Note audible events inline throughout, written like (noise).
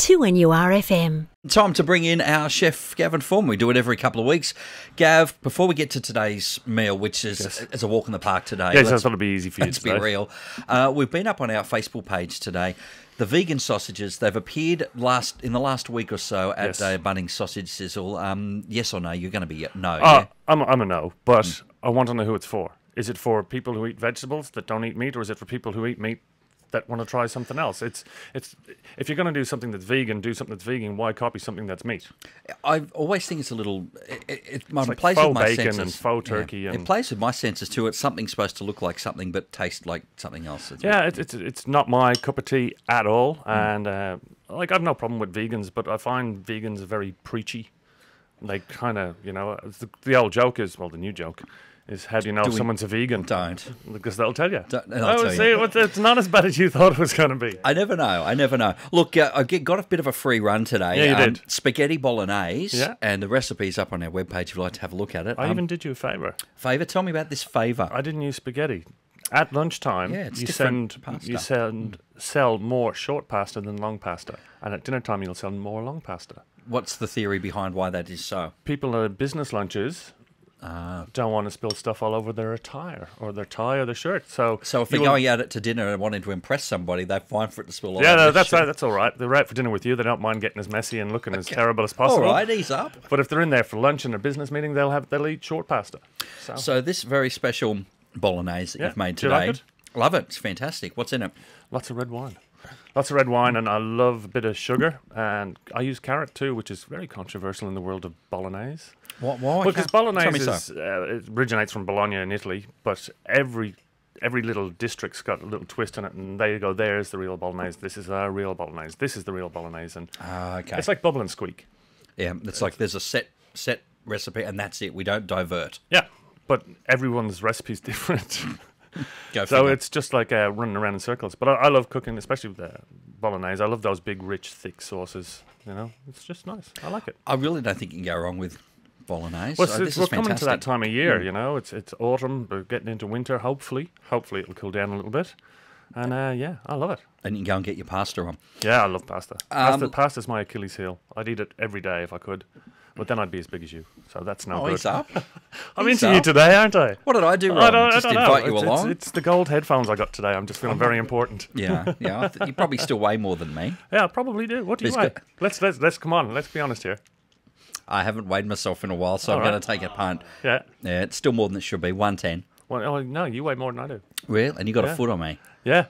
2NURFM. Time to bring in our chef Gavin Forman. We do it every couple of weeks. Gav, before we get to today's meal, which is Yes. is a walk in the park today, Yes, I let's, be easy for you let's be real. Uh, we've been up on our Facebook page today. The vegan sausages they've appeared last in the last week or so at Yes. uh, Bunnings Sausage Sizzle. Um, yes or no? You're going to be no. Uh, yeah? I'm, I'm a no, but I want to know who it's for. Is it for people who eat vegetables that don't eat meat, or is it for people who eat meat that want to try something else? It's it's if you're going to do something that's vegan, do something that's vegan. Why copy something that's meat? I always think it's a little. It, it, it my- like plays with my bacon senses. and faux turkey It and- plays with my senses too. It's something supposed to look like something but taste like something else. It's- Yeah, it's it's, it's not my cup of tea at all, and uh, like I've no problem with vegans, but I find vegans are very preachy. They kind of, you know, the, the old joke is well, the new joke is how do you know Do if someone's a vegan? Don't. Because they'll tell you. Don't- they'll oh, tell see, it's- it's not as bad as you thought it was going to be. I never know. I never know. Look, uh, I get, got a bit of a free run today. Yeah, you Um, did. Spaghetti bolognese. Yeah. And the recipe's up on our webpage if you'd like to have a look at it. I Um, even did you a favour. Favour, tell me about this favour. I didn't use spaghetti. At lunchtime, Yeah, it's you send pasta. you send sell more short pasta than long pasta, and at dinner time you'll sell more long pasta. What's the theory behind why that is so? People at business lunches Ah. don't want to spill stuff all over their attire or their tie or their shirt. So, So if they're going out to dinner and wanting to impress somebody, they're fine for it to spill all yeah, no, that's right, that's all right. They're out for dinner with you. They don't mind getting as messy and looking as terrible as possible. All right, ease up. But if they're in there for lunch in a business meeting, they'll have they'll eat short pasta. So, So this very special bolognese that Yeah. you've made you like today. it? Love it. It's fantastic. What's in it? Lots of red wine. Lots of red wine, and I love a bit of sugar. And I use carrot too, which is very controversial in the world of bolognese. What, why? because Tell me bolognese so. is, uh, it originates from Bologna in Italy, but every every little district's got a little twist in it, and there you go. There's the real bolognese. This is our real bolognese. This is the real bolognese, and Ah, okay. it's like bubble and squeak. yeah, it's like there's a set set recipe and that's it. We don't divert. Yeah, but everyone's recipe's (laughs) different. (laughs) So figure. it's just like uh, running around in circles. But I, I love cooking, especially with the bolognese. I love those big, rich, thick sauces. You know, it's just nice. I like it. I really don't think you can go wrong with bolognese. Well, So this we're is coming to that time of year. You know, it's it's autumn. We're getting into winter. Hopefully, hopefully it'll cool down a little bit. And uh, yeah, I love it. And you can go and get your pasta on. Yeah, I love pasta. Pasta Um, pasta's my Achilles heel. I'd eat it every day if I could, but then I'd be as big as you. So that's no Oh, good. he's up. (laughs) I'm he's into you today, aren't I? What did I do wrong? I don't, Just I don't invite know. you it's, along. It's, it's the gold headphones I got today. I'm just feeling very important. (laughs) Yeah, yeah. Th- you probably still weigh more than me. Yeah, I probably do. What do you weigh? good. Let's let's let's come on. Let's be honest here. I haven't weighed myself in a while, so I'm All going to take a punt. Yeah. Yeah, it's still more than it should be. One ten. Well, oh, no, you weigh more than I do. Real? And you got a foot on me. Yeah.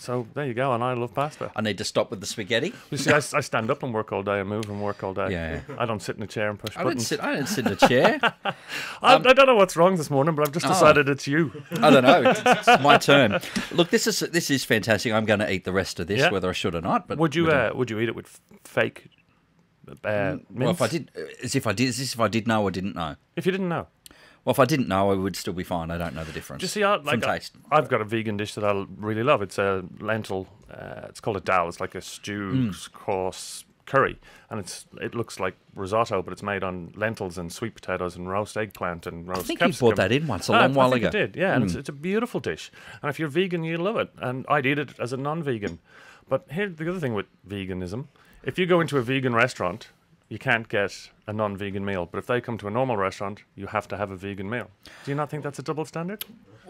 So there you go. And I love pasta. I need to stop with the spaghetti. You see, I stand up and work all day and move and work all day. Yeah. I don't sit in a chair and push I didn't buttons. sit. I didn't sit in a chair. (laughs) I, I don't know what's wrong this morning, but I've just Oh. decided it's you. I don't know. It's, (laughs) it's my turn. Look, this is this is fantastic. I'm going to eat the rest of this, Yeah. whether I should or not. But Would you uh, would you eat it with fake uh, well, if I did, as if I did, as if I did know or didn't know. If you didn't know. Well, if I didn't know, I would still be fine. I don't know the difference. Do you see, I, like, I-. I've got a vegan dish that I really love. It's a lentil. Uh, it's called a dal. It's like a stew Mm. course curry, and it's it looks like risotto, but it's made on lentils and sweet potatoes and roast eggplant and roast. I think you capsicum. brought that in once a Ah, long I while think ago. I did, yeah, and it's, it's a beautiful dish. And if you're vegan, you love it, and I'd eat it as a non-vegan. But here's the other thing with veganism: if you go into a vegan restaurant, you can't get a non-vegan meal. But if they come to a normal restaurant, you have to have a vegan meal. Do you not think that's a double standard?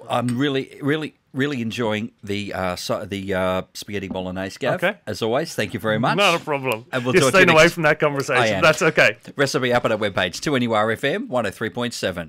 I'm really, really, really enjoying the uh, so, the uh, spaghetti bolognese, Gav. Okay. As always, thank you very much. Not a problem. And we'll You're staying away next- from that conversation. That's okay. Recipe up at our webpage, 2NURFM 103.7.